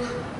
Now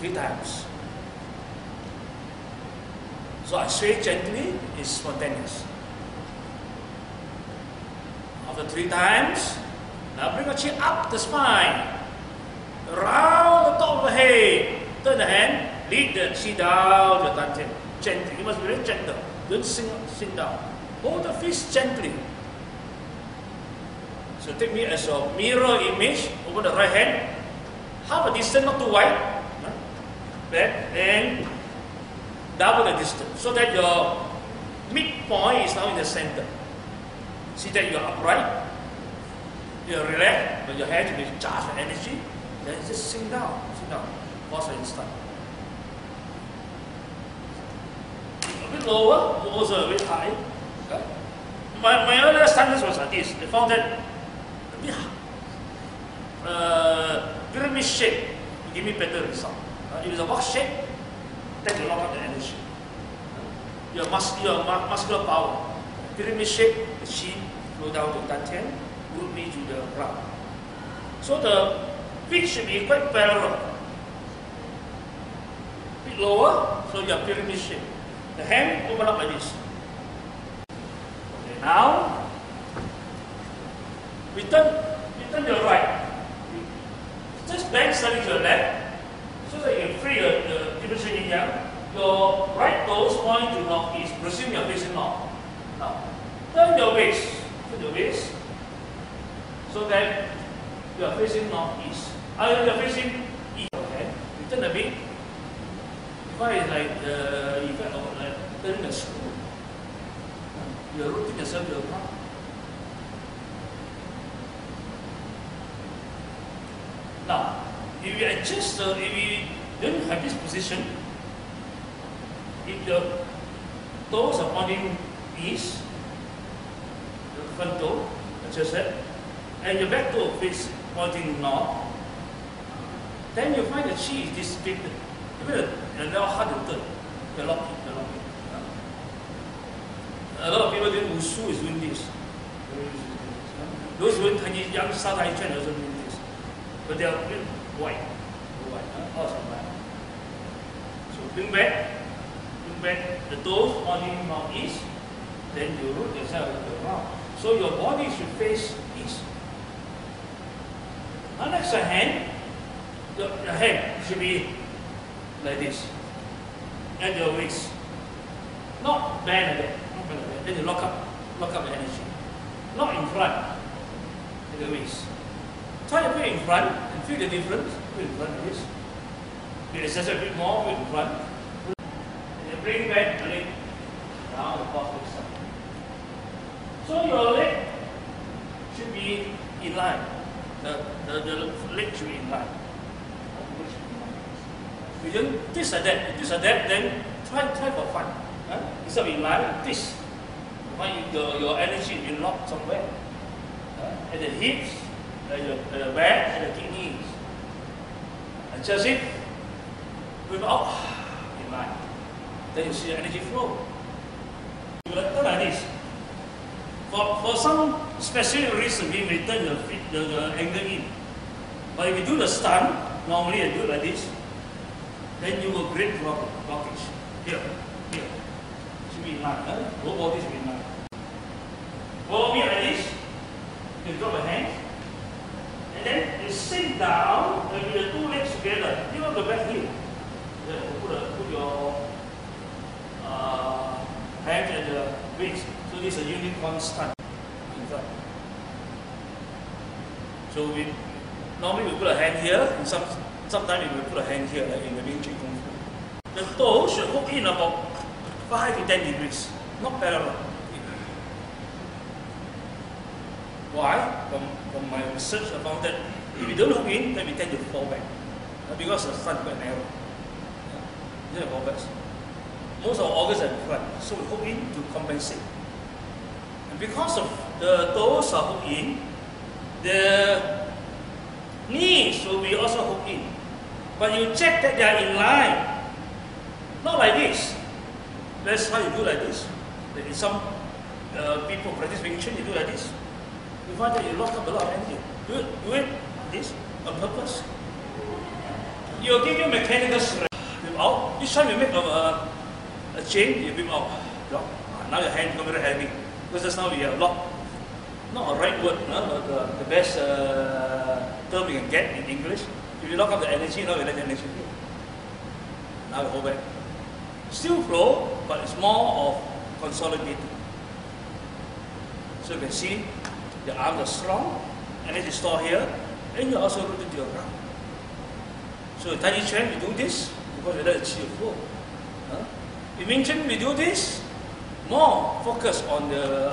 three times. So I sway gently, it's spontaneous. After three times, now bring your chi up the spine, around the top of the head, turn the hand, lead the chi down the dantian. Gently, you must be very gentle. Don't sink, sink down. Hold the fist gently. So take me as a mirror image over the right hand, half a distance, not too wide, back and double the distance so that your midpoint is now in the center. See that you are upright, you are relaxed, but your head will be charged with energy, then just sink down, sink down, pause an instant. A bit lower, also a bit high. My, my earlier standards was like this. I found that a bit uh, pyramid shape give me better result. If it's a box shape, then you lock up the energy. Your, mus- your mu- muscular power. Pyramid shape, the chi flow down to dantian, root me to the ground. So the feet should be quite parallel. Bit lower, so your pyramid shape. The hand open up like this. Okay, now return, return your right. Just bend slightly to your left, so that you can free the, the dimension yin. Your right toes point to northeast. Presume you're facing north. Now, turn your waist. Turn your waist. So that you are facing northeast. Uh, you are facing east. Okay. You turn a bit. Why is like the effect of like turning a screw? You're rooting yourself to the ground. Now, if you adjust, the, if you don't have this position, if your toes are pointing east, the front toe, adjust that, and your back toe face pointing north, then you find the chi is dissipated. Even a, a little hard to turn. It, you lock it. A lot of people doing wushu is doing this. Those doing Chinese young South Asian also doing this. But they are a bit white. White, huh? Out of. So bring back, bring back the toes pointing northeast, then you root yourself to the ground. So your body should face east. Now next your hand, your, your hand should be like this. At your waist. Not bend that. Not bend that. Then you lock up, lock up the energy. Not in front. At the waist. Try to put it in front and feel the difference. Put it in front of this. You access a bit more, put it in front. And bring back the leg down the positive side. So your leg should be in line. The, the, the leg should be in line. You don't twist like that. Twist like that, then try try for fun. Huh? Instead of in line, twist. Find your, your energy in locked somewhere. Huh? At the hips, the, the back, and the kidneys. Adjust it. Breathe out in line. Then you see the energy flow. You will turn like this. For, for some specific reason, we may turn the, feet, the, the angle in. But if you do the stun, normally I do like this, then you will create block, blockage. Here, here. Should be in line, huh? Both bodies should be in line. Follow me like this. You drop a hand. Sit down and with the two legs together. You know the back heel. Then put, a, put your uh, hand at the waist. So this is a unicorn stun in front. So we normally we put a hand here, and some sometimes we put a hand here, like in the Wing Chun Kung Fu. The toe should hook in about five to ten degrees, not parallel. Why? From, from my research, found that if we don't hook in, then we tend to fall back uh, because the front quite narrow. Yeah. Fall back. Most of our organs are front, so we hook in to compensate. And because of the toes are hooked in, the knees will be also hooked in. But you check that they are in line, not like this. That's why you do like this. Some uh, people practice Wing Chun, you do like this. You find that you lock up a lot of energy. Do it, do it this on purpose. You'll give you mechanical strength. Whip. Each time you make a, a, a chain, you whip out. Lock. Ah, Now your hand becomes very heavy. Because just now we have lock. Not a right word, no, but the, the best uh, term you can get in English. If you lock up the energy, now you let the energy flow. Now you hold back. Still flow, but it's more of consolidating. So you can see the arms are strong, energy store here, and you also root to your ground. So Tai Chi we do this because we the qi flow. Huh? In we do this more focus on the